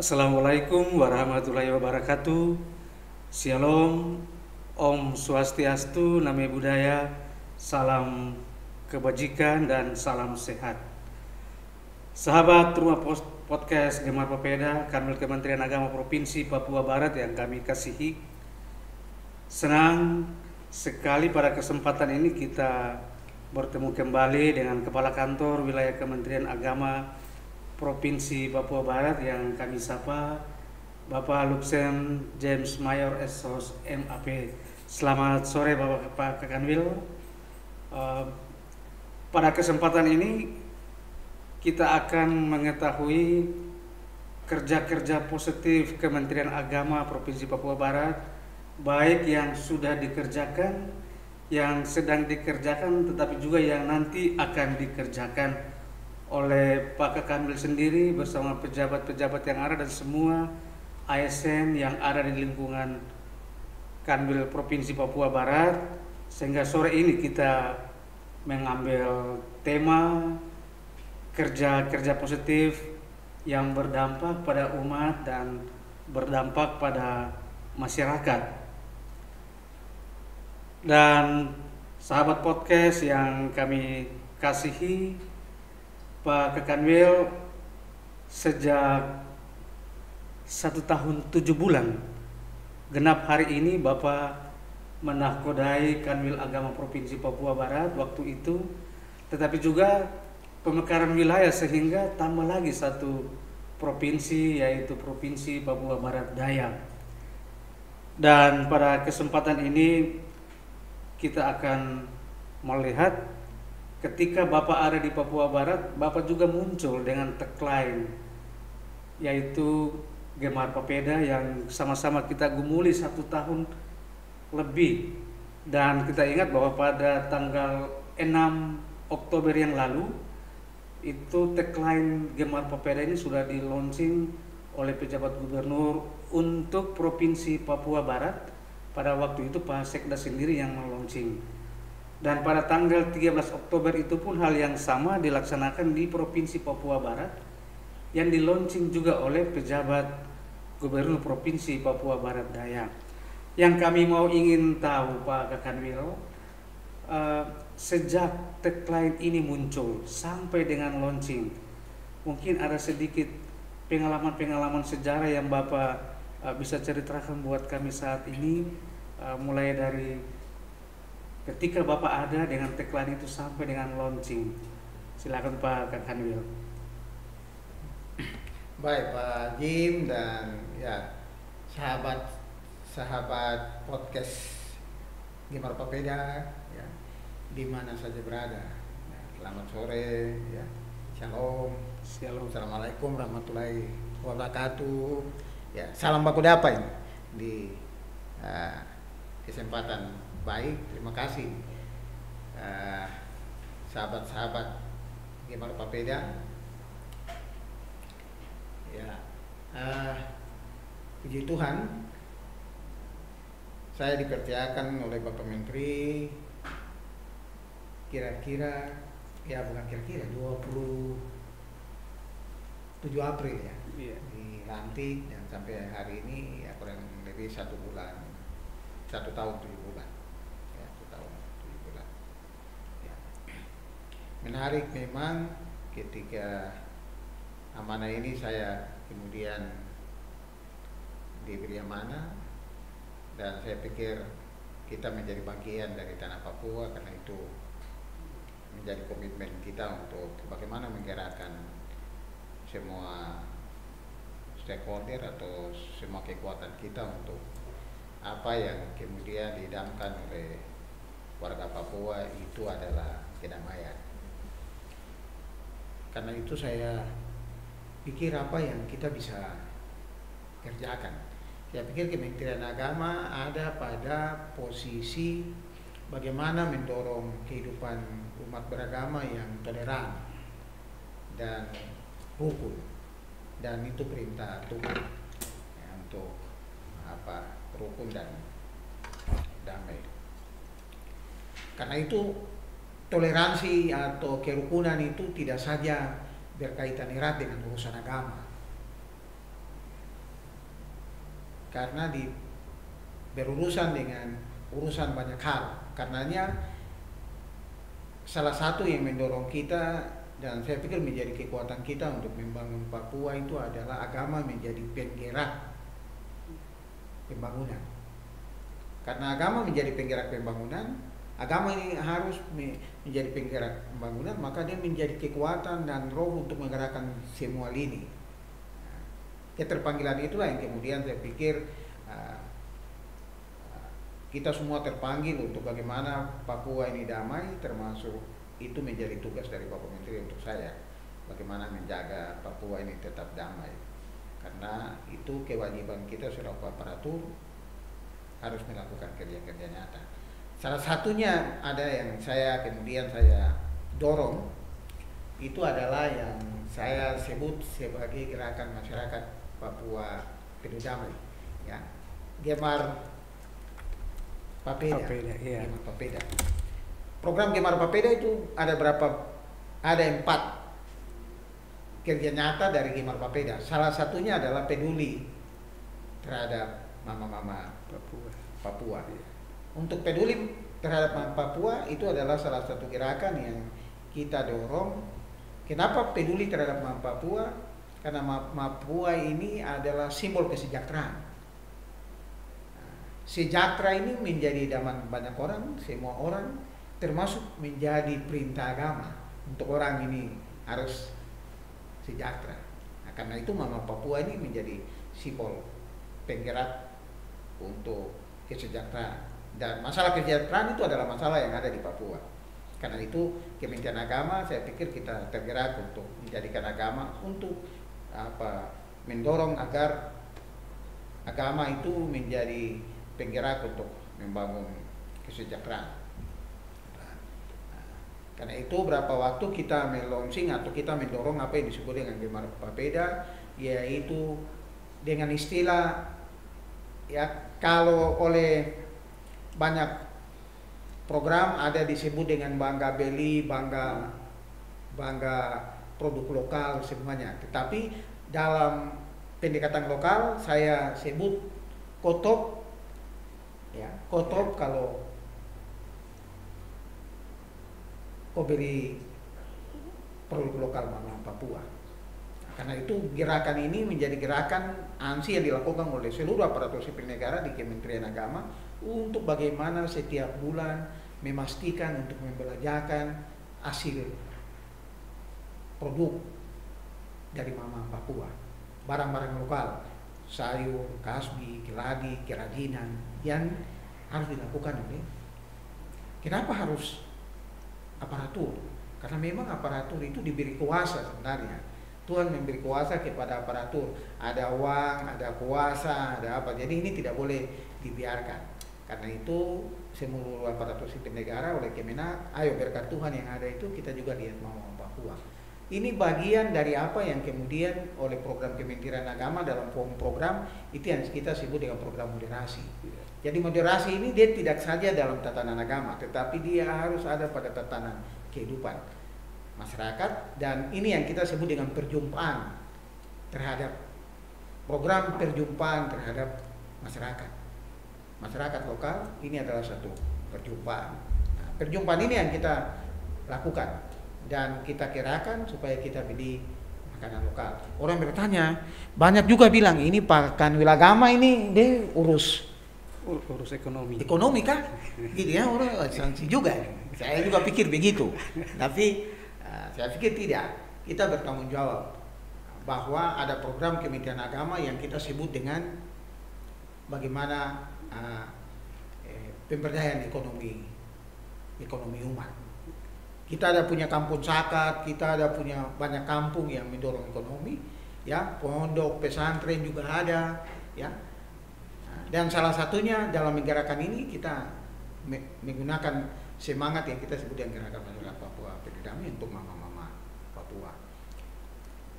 Assalamualaikum warahmatullahi wabarakatuh. Shalom, Om Swastiastu, Name Budaya, salam kebajikan dan salam sehat. Sahabat rumah podcast Gemar Papeda, Kanwil Kementerian Agama Provinsi Papua Barat yang kami kasihi. Senang sekali pada kesempatan ini kita bertemu kembali dengan Kepala Kantor Wilayah Kementerian Agama Provinsi Papua Barat yang kami sapa Bapak Luxem James Mayor Esos MAP. Selamat sore Bapak Pak Kakanwil. Uh, pada kesempatan ini kita akan mengetahui kerja-kerja positif Kementerian Agama Provinsi Papua Barat baik yang sudah dikerjakan, yang sedang dikerjakan tetapi juga yang nanti akan dikerjakan oleh Pak Kekanwil sendiri bersama pejabat-pejabat yang ada dan semua ASN yang ada di lingkungan Kanwil Provinsi Papua Barat sehingga sore ini kita mengambil tema kerja-kerja positif yang berdampak pada umat dan berdampak pada masyarakat. Dan sahabat podcast yang kami kasihi, Pak Kekanwil sejak satu tahun tujuh bulan genap hari ini Bapak menahkodai Kanwil Agama Provinsi Papua Barat waktu itu tetapi juga pemekaran wilayah sehingga tambah lagi satu provinsi yaitu Provinsi Papua Barat Daya. Dan pada kesempatan ini kita akan melihat ketika Bapak ada di Papua Barat, Bapak juga muncul dengan tagline yaitu Gemar Papeda yang sama-sama kita gumuli satu tahun lebih. Dan kita ingat bahwa pada tanggal 6 Oktober yang lalu itu tagline Gemar Papeda ini sudah di launching oleh pejabat gubernur untuk Provinsi Papua Barat pada waktu itu Pak Sekda sendiri yang melaunching dan pada tanggal 13 Oktober itu pun hal yang sama dilaksanakan di Provinsi Papua Barat yang dilaunching juga oleh pejabat Gubernur Provinsi Papua Barat Daya. Yang kami mau ingin tahu Pak Kakanwil, uh, sejak tagline ini muncul sampai dengan launching, mungkin ada sedikit pengalaman-pengalaman sejarah yang Bapak uh, bisa ceritakan buat kami saat ini, uh, mulai dari ketika Bapak ada dengan tagline itu sampai dengan launching. Silakan Pak Kanwil. Baik Pak Jim dan ya sahabat sahabat podcast Gimana Papeda ya di mana saja berada. Ya, selamat sore ya. Shalom. Shalom. Assalamualaikum warahmatullahi wabarakatuh. Ya, salam baku dapa ini di uh, kesempatan baik terima kasih. Uh, sahabat-sahabat gimana Papeda ya uh, puji Tuhan. Saya dipercayakan oleh Bapak Menteri. Kira-kira ya bukan kira-kira 27 April ya. Iya. dilantik dan sampai hari ini ya kurang lebih satu bulan satu tahun tujuh bulan menarik memang ketika amanah ini saya kemudian diberi amanah dan saya pikir kita menjadi bagian dari tanah Papua karena itu menjadi komitmen kita untuk bagaimana menggerakkan semua stakeholder atau semua kekuatan kita untuk apa yang kemudian didamkan oleh warga Papua itu adalah kedamaian karena itu saya pikir apa yang kita bisa kerjakan. Saya pikir Kementerian Agama ada pada posisi bagaimana mendorong kehidupan umat beragama yang toleran dan rukun. Dan itu perintah Tuhan ya, untuk apa rukun dan damai. Karena itu toleransi atau kerukunan itu tidak saja berkaitan erat dengan urusan agama. karena di berurusan dengan urusan banyak hal. Karenanya salah satu yang mendorong kita dan saya pikir menjadi kekuatan kita untuk membangun Papua itu adalah agama menjadi penggerak pembangunan. Karena agama menjadi penggerak pembangunan, agama ini harus menjadi penggerak pembangunan, maka dia menjadi kekuatan dan roh untuk menggerakkan semua lini. Keterpanggilan itulah yang kemudian saya pikir uh, kita semua terpanggil untuk bagaimana Papua ini damai, termasuk itu menjadi tugas dari Bapak Menteri untuk saya, bagaimana menjaga Papua ini tetap damai. Karena itu kewajiban kita selaku aparatur harus melakukan kerja-kerja nyata Salah satunya ada yang saya kemudian saya dorong itu adalah yang saya sebut sebagai gerakan masyarakat Papua Penuh Damai. Ya, Gemar Papeda. Papeda iya. Gemar Papeda. Program Gemar Papeda itu ada berapa? Ada empat kerja nyata dari Gemar Papeda. Salah satunya adalah peduli terhadap mama-mama Papua. Papua. Iya untuk peduli terhadap Papua itu adalah salah satu gerakan yang kita dorong. Kenapa peduli terhadap Papua? Karena Papua ini adalah simbol kesejahteraan. Sejahtera ini menjadi daman banyak orang, semua orang, termasuk menjadi perintah agama untuk orang ini harus sejahtera. Nah, karena itu Mama Papua ini menjadi simbol penggerak untuk kesejahteraan. Dan masalah kesejahteraan itu adalah masalah yang ada di Papua. Karena itu Kementerian Agama saya pikir kita tergerak untuk menjadikan agama untuk apa mendorong agar agama itu menjadi penggerak untuk membangun kesejahteraan. Karena itu berapa waktu kita melonsing atau kita mendorong apa yang disebut dengan Gemar Papeda yaitu dengan istilah ya kalau oleh banyak program ada disebut dengan bangga beli, bangga bangga produk lokal semuanya. Tetapi dalam pendekatan lokal saya sebut kotop ya, kotop kalau kau beli produk lokal mana Papua. Karena itu gerakan ini menjadi gerakan ANSI yang dilakukan oleh seluruh aparatur sipil negara di Kementerian Agama untuk bagaimana setiap bulan memastikan untuk membelajarkan hasil produk dari Mama Papua. Barang-barang lokal sayur, kasbi, keladi, kerajinan yang harus dilakukan oleh kenapa harus aparatur? Karena memang aparatur itu diberi kuasa sebenarnya. Tuhan memberi kuasa kepada aparatur. Ada uang, ada kuasa, ada apa. Jadi ini tidak boleh dibiarkan karena itu seluruh aparatur sipil negara oleh Kemenak, ayo berkat Tuhan yang ada itu kita juga lihat mau Papua. Ini bagian dari apa yang kemudian oleh program Kementerian Agama dalam program itu yang kita sebut dengan program moderasi. Jadi moderasi ini dia tidak saja dalam tatanan agama, tetapi dia harus ada pada tatanan kehidupan masyarakat dan ini yang kita sebut dengan perjumpaan terhadap program perjumpaan terhadap masyarakat masyarakat lokal ini adalah satu perjumpaan. Nah, perjumpaan ini yang kita lakukan dan kita kirakan supaya kita beli makanan lokal. Orang bertanya, banyak juga bilang ini pakan wilagama ini dia urus urus ekonomi. Ekonomi kah? Gitu ya orang sanksi juga. Saya juga pikir begitu. Tapi uh, saya pikir tidak. Kita bertanggung jawab bahwa ada program Kementerian Agama yang kita sebut dengan bagaimana uh, eh, pemberdayaan ekonomi ekonomi umat. Kita ada punya kampung zakat, kita ada punya banyak kampung yang mendorong ekonomi, ya pondok pesantren juga ada, ya. Dan salah satunya dalam menggerakkan ini kita menggunakan semangat yang kita sebut yang gerakan masyarakat Papua Perdamaian untuk mama-mama Papua.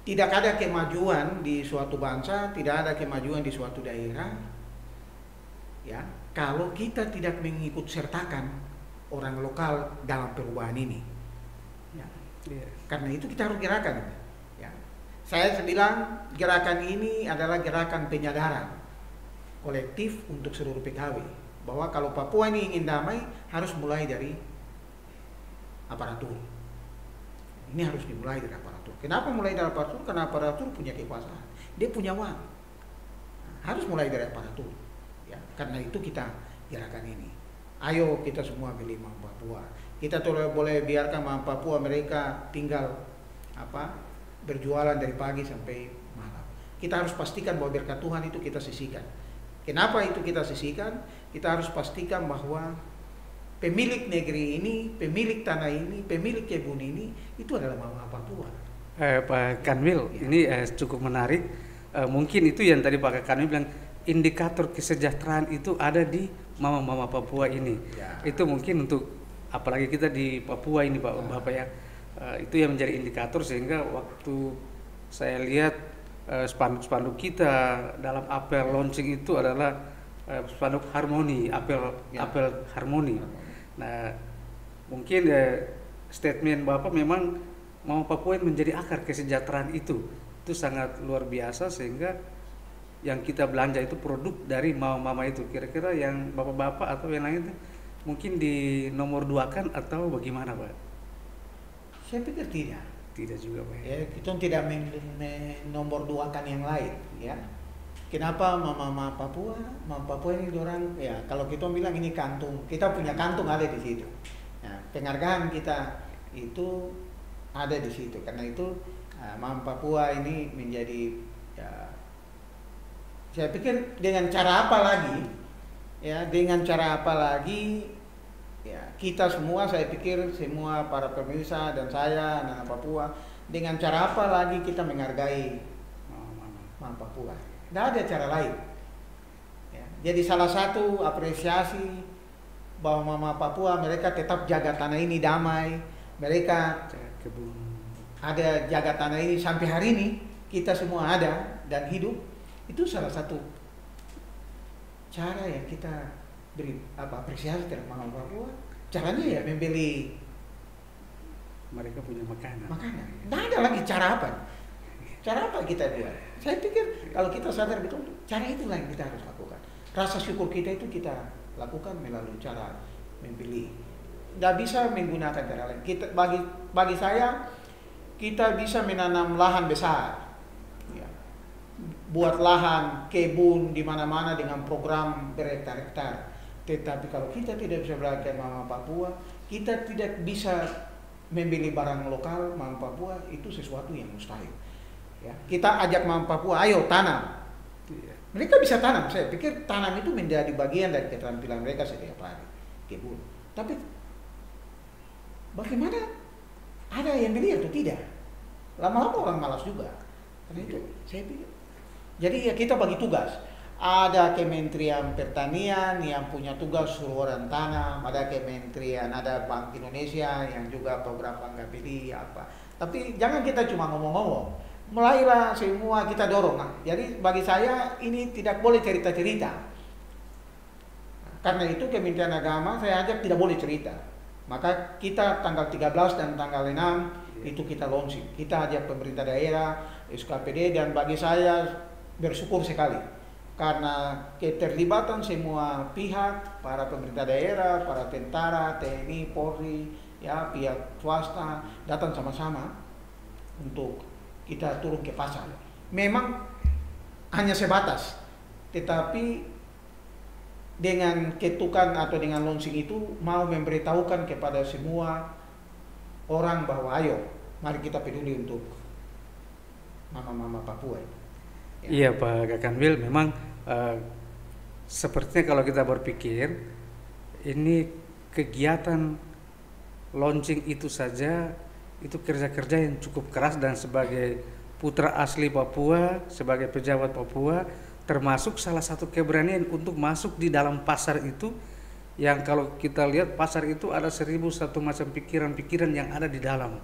Tidak ada kemajuan di suatu bangsa, tidak ada kemajuan di suatu daerah ya kalau kita tidak mengikut sertakan orang lokal dalam perubahan ini ya. Yeah. karena itu kita harus gerakan ya saya bilang gerakan ini adalah gerakan penyadaran kolektif untuk seluruh PKW bahwa kalau Papua ini ingin damai harus mulai dari aparatur. Ini harus dimulai dari aparatur. Kenapa mulai dari aparatur? Karena aparatur punya kekuasaan. Dia punya uang. Harus mulai dari aparatur. Karena itu kita gerakan ini. Ayo kita semua pilih Mam Papua. Kita boleh boleh biarkan Mam Papua mereka tinggal apa berjualan dari pagi sampai malam. Kita harus pastikan bahwa berkat Tuhan itu kita sisihkan. Kenapa itu kita sisihkan? Kita harus pastikan bahwa pemilik negeri ini, pemilik tanah ini, pemilik kebun ini itu adalah Mama Papua. Eh, Pak Kanwil, ya. ini eh, cukup menarik. Eh, mungkin itu yang tadi Pak Kanwil bilang indikator kesejahteraan itu ada di mama-mama Papua ini. Ya. Itu mungkin untuk apalagi kita di Papua ini Pak ya. Bapak ya. Eh, itu yang menjadi indikator sehingga waktu saya lihat eh, spanduk-spanduk kita dalam apel launching itu adalah eh, spanduk harmoni, apel ya. apel harmoni. Nah, mungkin ya, statement Bapak memang mau Papua menjadi akar kesejahteraan itu. Itu sangat luar biasa sehingga yang kita belanja itu produk dari mama-mama itu. Kira-kira yang Bapak-bapak atau yang lain itu mungkin di nomor dua kan atau bagaimana Pak? Saya pikir tidak. Tidak juga Pak. Ya, kita tidak nomor dua kan yang lain ya. Kenapa mama-mama Papua? Mama Papua ini orang ya kalau kita bilang ini kantung, kita punya kantung ada di situ. Nah, penghargaan kita itu ada di situ. Karena itu uh, mama Papua ini menjadi ya, saya pikir dengan cara apa lagi ya dengan cara apa lagi ya kita semua saya pikir semua para pemirsa dan saya anak Papua dengan cara apa lagi kita menghargai mama Papua tidak ada cara lain. Ya. Jadi salah satu apresiasi bahwa Mama Papua mereka tetap jaga tanah ini damai. Mereka ada jaga tanah ini sampai hari ini kita semua ada dan hidup itu salah satu cara yang kita beri apa apresiasi terhadap Mama Papua. Caranya ya membeli mereka punya makanan. Makanan. Tidak ada lagi cara apa. Cara apa kita buat? Saya pikir kalau kita sadar betul, cara itulah yang kita harus lakukan. Rasa syukur kita itu kita lakukan melalui cara memilih. Tidak bisa menggunakan cara lain. Kita bagi bagi saya kita bisa menanam lahan besar. Buat lahan kebun di mana-mana dengan program berhektar-hektar. Tetapi kalau kita tidak bisa belajar mama Papua, kita tidak bisa membeli barang lokal mama Papua itu sesuatu yang mustahil. Ya, kita ajak Mam Papua, ayo tanam. Iya. Mereka bisa tanam. Saya pikir tanam itu menjadi bagian dari keterampilan mereka setiap hari. Kebun. Tapi bagaimana? Ada yang beli atau tidak? Lama-lama orang malas juga. Karena itu saya pikir. Jadi ya kita bagi tugas. Ada Kementerian Pertanian yang punya tugas suruh orang tanam, ada Kementerian, ada Bank Indonesia yang juga program Bangga Beli apa. Tapi jangan kita cuma ngomong-ngomong mulailah semua kita dorong. Nah, jadi bagi saya ini tidak boleh cerita-cerita. Karena itu Kementerian Agama saya ajak tidak boleh cerita. Maka kita tanggal 13 dan tanggal 6 itu kita launching. Kita ajak pemerintah daerah, SKPD dan bagi saya bersyukur sekali karena keterlibatan semua pihak, para pemerintah daerah, para tentara, TNI, Polri, ya pihak swasta datang sama-sama untuk kita turun ke pasar. Memang hanya sebatas, tetapi dengan ketukan atau dengan launching itu mau memberitahukan kepada semua orang bahwa ayo mari kita peduli untuk mama-mama Papua. Ya. Iya Pak Kakanwil, memang uh, sepertinya kalau kita berpikir ini kegiatan launching itu saja itu kerja-kerja yang cukup keras dan sebagai putra asli Papua, sebagai pejabat Papua, termasuk salah satu keberanian untuk masuk di dalam pasar itu yang kalau kita lihat pasar itu ada seribu satu macam pikiran-pikiran yang ada di dalam.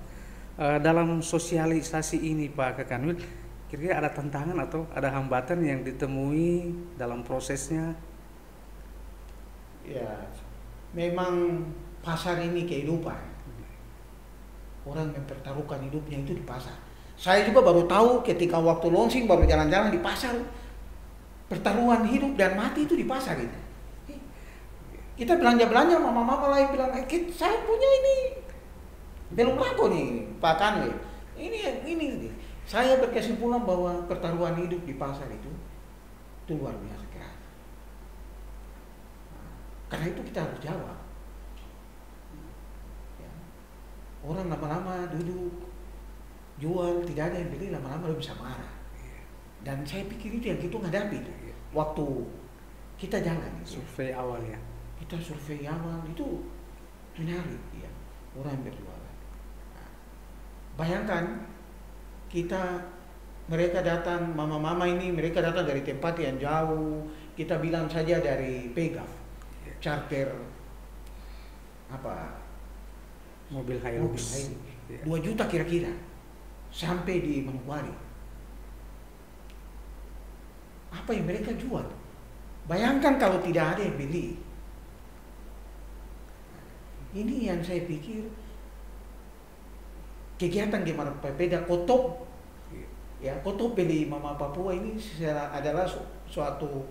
Uh, dalam sosialisasi ini Pak Kekanwil, kira-kira ada tantangan atau ada hambatan yang ditemui dalam prosesnya? Ya, memang pasar ini kehidupan orang mempertaruhkan hidupnya itu di pasar. Saya juga baru tahu ketika waktu launching baru jalan-jalan di pasar. pertaruhan hidup dan mati itu di pasar itu. Kita belanja-belanja, mama-mama lain bilang, eh, saya punya ini belum laku nih Pak Kanwe. Ini ini ini. Saya berkesimpulan bahwa pertaruhan hidup di pasar itu itu luar biasa keras. Karena itu kita harus jawab. Ya. Orang lama-lama duduk jual tidak ada yang beli lama-lama dia bisa marah. Dan saya pikir itu yang kita hadapi itu. Waktu kita jalan itu. Survei awal ya. Kita survei awal itu menarik ya orang yang berjualan. Nah, bayangkan kita mereka datang mama-mama ini mereka datang dari tempat yang jauh kita bilang saja dari Pegaf charter apa Mobil Hilux. Hilux. Iya. dua juta kira-kira sampai di Manokwari apa yang mereka jual bayangkan kalau tidak ada yang beli ini yang saya pikir kegiatan Gemar Pepeda Kotop ya Kotop beli Mama Papua ini adalah su- suatu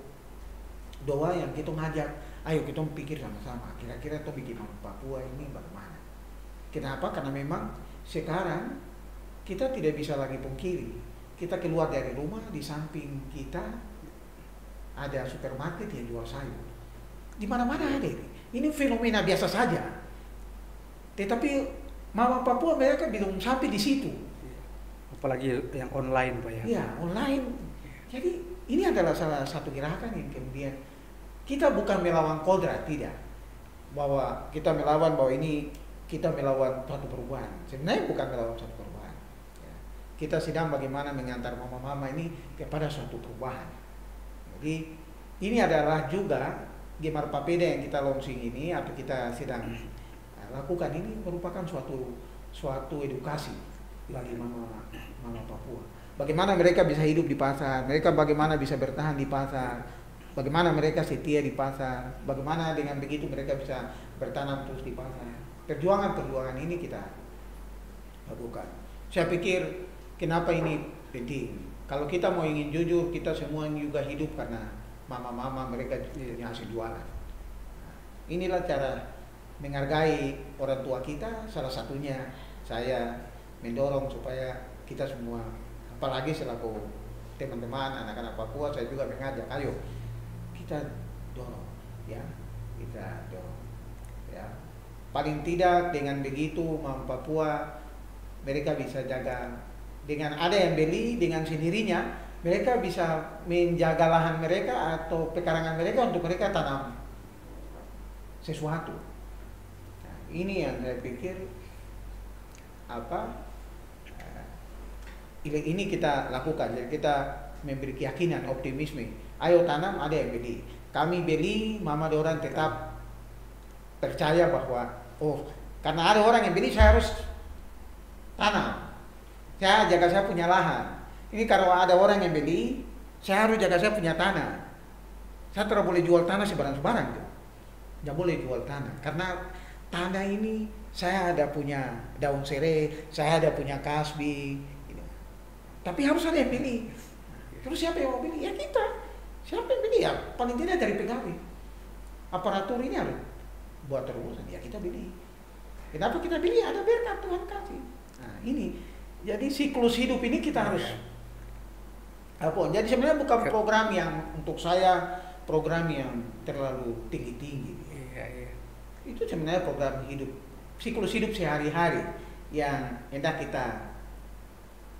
doa yang kita ngajak ayo kita pikir sama-sama kira-kira tuh bikin Mama Papua ini bagaimana? Kenapa? Karena memang sekarang kita tidak bisa lagi pungkiri. Kita keluar dari rumah di samping kita ada supermarket yang jual sayur. Di mana-mana ada ini fenomena biasa saja. Tetapi Mama Papua mereka belum sampai di situ. Apalagi yang online Pak ya. ya online. Jadi ini adalah salah satu gerakan yang kemudian kita bukan melawan kodrat tidak. Bahwa kita melawan bahwa ini kita melawan suatu perubahan. Sebenarnya bukan melawan suatu perubahan. Ya. kita sedang bagaimana mengantar mama-mama ini kepada suatu perubahan. Jadi ini adalah juga Gemar Papeda yang kita launching ini atau kita sedang uh, lakukan ini merupakan suatu suatu edukasi bagi mama mama Papua. Bagaimana mereka bisa hidup di pasar, mereka bagaimana bisa bertahan di pasar, bagaimana mereka setia di pasar, bagaimana dengan begitu mereka bisa bertanam terus di pasar. Perjuangan-perjuangan ini kita lakukan. Saya pikir kenapa ini penting. Kalau kita mau ingin jujur, kita semua juga hidup karena mama-mama mereka punya hasil jualan. Nah, Inilah cara menghargai orang tua kita. Salah satunya saya mendorong supaya kita semua, apalagi selaku teman-teman anak-anak Papua, saya juga mengajak, ayo kita dorong, ya, kita dorong, ya. Paling tidak dengan begitu, Mam Papua mereka bisa jaga dengan ada yang beli dengan sendirinya mereka bisa menjaga lahan mereka atau pekarangan mereka untuk mereka tanam sesuatu. Ini yang saya pikir apa eh, ini kita lakukan. Jadi kita memberi keyakinan optimisme. Ayo tanam ada yang beli. Kami beli mama orang tetap percaya bahwa oh karena ada orang yang beli saya harus tanam. Saya jaga saya punya lahan. Ini kalau ada orang yang beli saya harus jaga saya punya tanah. Saya tidak boleh jual tanah sebarang-sebarang tuh tidak boleh jual tanah. Karena tanah ini saya ada punya daun serai, saya ada punya kasbi. gitu. Tapi harus ada yang beli. Terus siapa yang mau beli? Ya kita. Siapa yang beli? Ya paling tidak dari pegawai. Aparatur ini harus buat terusan. Ya kita beli. Kenapa kita beli? Ada berkat Tuhan kasih. Nah ini. Jadi siklus hidup ini kita harus apa? Jadi sebenarnya bukan program yang untuk saya program yang terlalu tinggi-tinggi. Itu sebenarnya program hidup siklus hidup sehari-hari yang hendak kita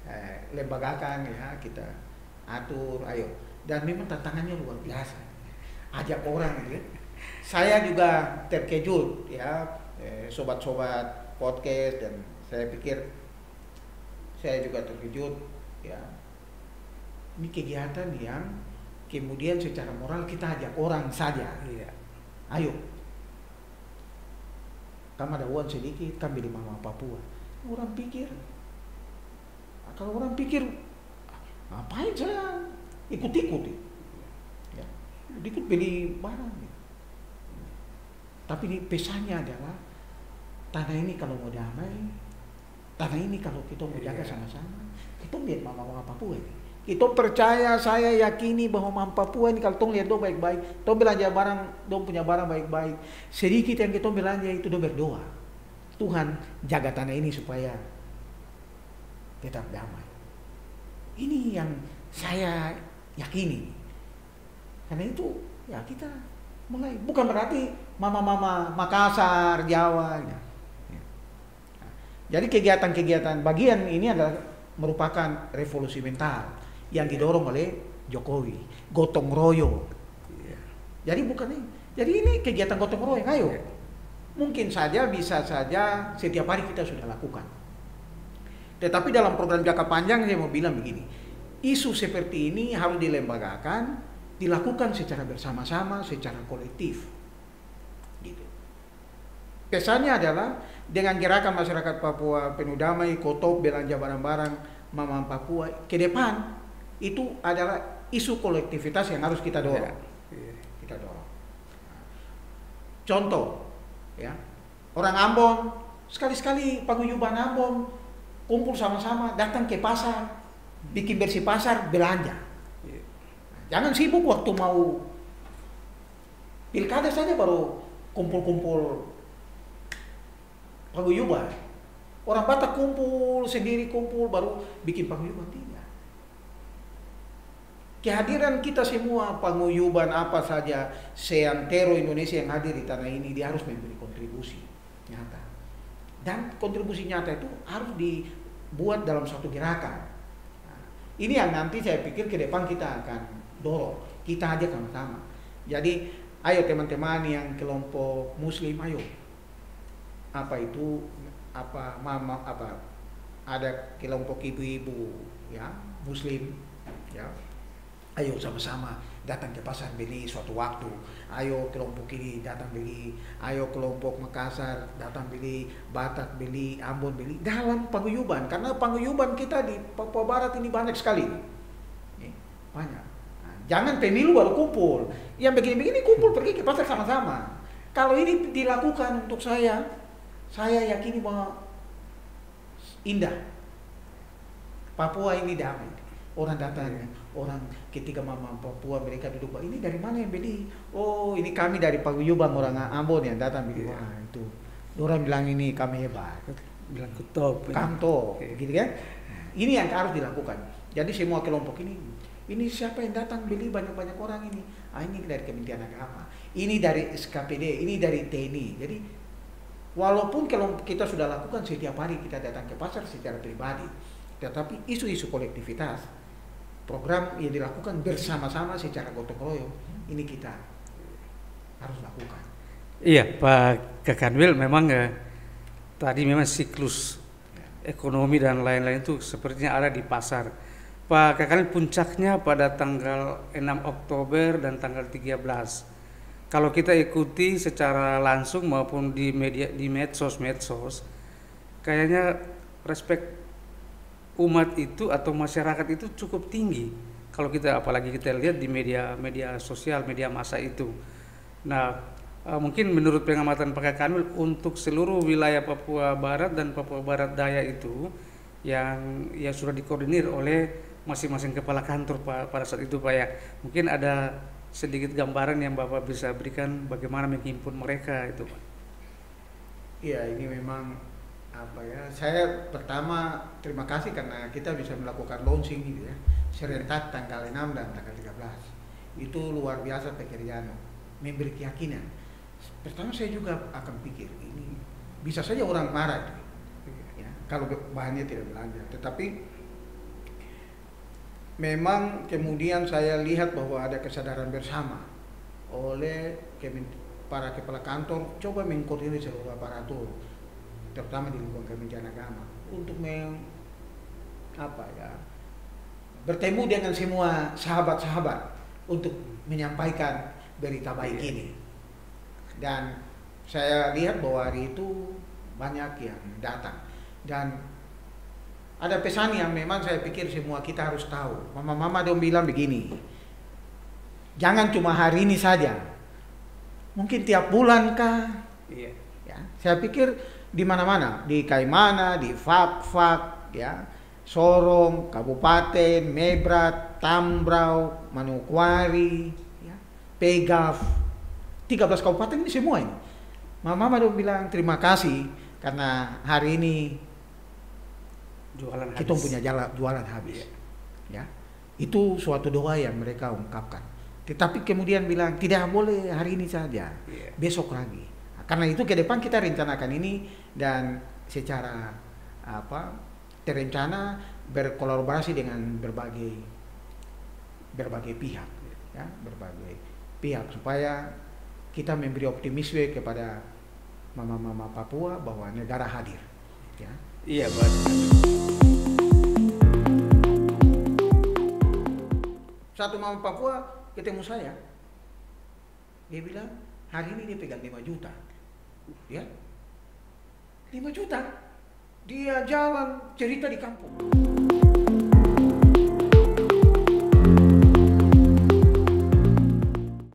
eh, lembagakan ya kita atur ayo. Dan memang tantangannya luar biasa. Ajak orang gitu ya. saya juga terkejut ya eh, sobat-sobat podcast dan saya pikir saya juga terkejut ya. Ini kegiatan yang kemudian secara moral kita ajak orang saja. Iya. ayo kamu ada uang sedikit kan beli mama Papua. Orang pikir kalau orang pikir ngapain saya ikut-ikut ya ikut beli barang tapi ini pesannya adalah tanah ini kalau mau damai tanah ini kalau kita mau jaga Iya. sama-sama kita lihat mama-mama Papua ini Kita percaya, saya yakini bahwa Mam Papua ini kalau tong lihat do baik-baik, tong belanja barang, dong punya barang baik-baik. Sedikit yang kita belanja itu do berdoa. Tuhan jaga tanah ini supaya tetap damai. Ini yang saya yakini. Karena itu ya kita mulai bukan berarti mama-mama Makassar, Jawa. Ya. Jadi kegiatan-kegiatan bagian ini adalah merupakan revolusi mental yang didorong oleh Jokowi, gotong royong. Jadi bukan ini. Jadi ini kegiatan gotong royong. Ayo, mungkin saja bisa saja setiap hari kita sudah lakukan. Tetapi dalam program jangka panjang saya mau bilang begini, isu seperti ini harus dilembagakan, dilakukan secara bersama-sama, secara kolektif. Gitu. Pesannya adalah dengan gerakan masyarakat Papua penuh damai, kotop, belanja barang-barang, mama Papua ke depan itu adalah isu kolektivitas yang harus kita dorong. Ya. Kita dorong. Contoh, ya orang Ambon sekali-sekali paguyuban Ambon kumpul sama-sama, datang ke pasar, bikin bersih pasar, belanja. Jangan sibuk waktu mau pilkada saja baru kumpul-kumpul paguyuban. Orang Batak kumpul sendiri kumpul baru bikin paguyuban tidak. Kehadiran kita semua paguyuban apa saja seantero Indonesia yang hadir di tanah ini dia harus memberi kontribusi nyata. Dan kontribusi nyata itu harus dibuat dalam satu gerakan. Nah, ini yang nanti saya pikir ke depan kita akan dorong. Kita aja sama-sama. Jadi ayo teman-teman yang kelompok muslim ayo. Apa itu apa mama apa ada kelompok ibu-ibu ya muslim ya ayo sama-sama datang ke pasar beli suatu waktu. Ayo kelompok ini datang beli. Ayo kelompok Makassar datang beli. Batak beli. Ambon beli. Dalam paguyuban. Karena paguyuban kita di Papua Barat ini banyak sekali. Banyak. Nah, jangan pemilu baru kumpul. Yang begini-begini kumpul pergi ke pasar sama-sama. Kalau ini dilakukan untuk saya, saya yakini bahwa indah. Papua ini damai. Orang datang orang ketika mama Papua mereka duduk ini dari mana yang beli? Oh ini kami dari Paguyuban orang Ambon yang datang. Beli wah itu orang bilang ini kami hebat. Bilang kutop kanto okay. gitu kan. Ini yang harus dilakukan. Jadi semua kelompok ini ini siapa yang datang beli? Banyak-banyak orang ini. Ah ini dari Kementerian Agama. Ini dari SKPD ini dari TNI jadi walaupun kalau kita sudah lakukan setiap hari kita datang ke pasar secara pribadi tetapi isu-isu kolektivitas program yang dilakukan bersama-sama secara gotong royong ini kita harus lakukan. Iya Pak Kakanwil memang eh, tadi memang siklus ya. ekonomi dan lain-lain itu sepertinya ada di pasar. Pak Kakanwil puncaknya pada tanggal 6 Oktober dan tanggal 13. Kalau kita ikuti secara langsung maupun di media di medsos medsos, kayaknya respect umat itu atau masyarakat itu cukup tinggi. Kalau kita apalagi kita lihat di media media sosial media massa itu. Nah uh, mungkin menurut pengamatan Pak Kanwil untuk seluruh wilayah Papua Barat dan Papua Barat Daya itu yang yang sudah dikoordinir oleh masing-masing kepala kantor Pak pada saat itu Pak ya. Mungkin ada sedikit gambaran yang Bapak bisa berikan bagaimana menghimpun mereka itu Pak. Iya ini memang apa ya saya pertama terima kasih karena kita bisa melakukan launching gitu ya. Serentak tanggal 6 dan tanggal 13 itu luar biasa pekerjaan memberi keyakinan. Pertama saya juga akan pikir ini bisa saja orang marah ya, kalau bahannya tidak belanja. Tetapi memang kemudian saya lihat bahwa ada kesadaran bersama oleh para kepala kantor. Coba mengkoordinir seluruh aparatur terutama di lingkungan Kementerian Agama. Untuk meng, apa ya bertemu dengan semua sahabat-sahabat untuk menyampaikan berita baik iya. ini. Dan saya lihat bahwa hari itu banyak yang datang. Dan ada pesan yang memang saya pikir semua kita harus tahu. Mama-mama dong bilang begini jangan cuma hari ini saja. Mungkin tiap bulan kah? Iya. ya saya pikir di mana-mana, di Kaimana, di Fak-Fak, ya, Sorong, Kabupaten, Mebrat, Tambrau, Manokwari, ya, Pegaf, 13 kabupaten ini semua ini. Mama Mama bilang terima kasih karena hari ini jualan kita habis. punya jalan jualan habis. Ya. Itu suatu doa yang mereka ungkapkan. Tetapi kemudian bilang tidak boleh hari ini saja, Iya. besok lagi. Karena itu ke depan kita rencanakan ini dan secara apa terencana berkolaborasi dengan berbagai berbagai pihak, ya berbagai pihak supaya kita memberi optimisme kepada mama-mama Papua bahwa negara hadir. Ya. Iya, Pak. Satu mama Papua ketemu saya. Dia bilang, hari ini dia pegang 5 juta. Ya. 5 juta. Dia jalan cerita di kampung.